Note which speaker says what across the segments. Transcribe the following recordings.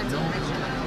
Speaker 1: Thank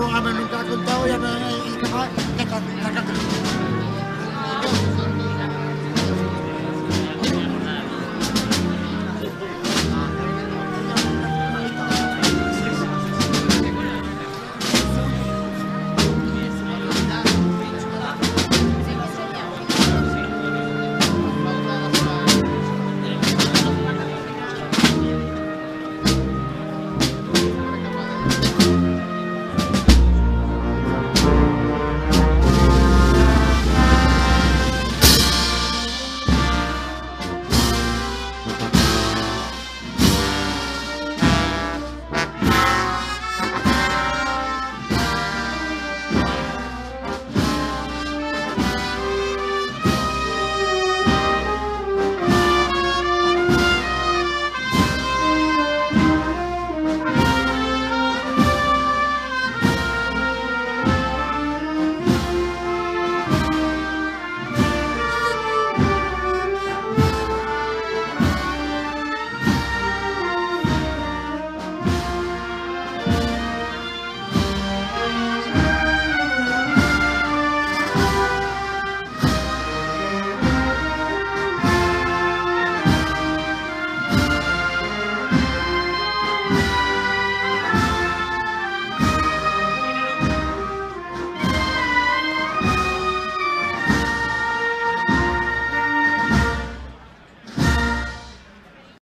Speaker 1: que a mí nunca has contado y a mí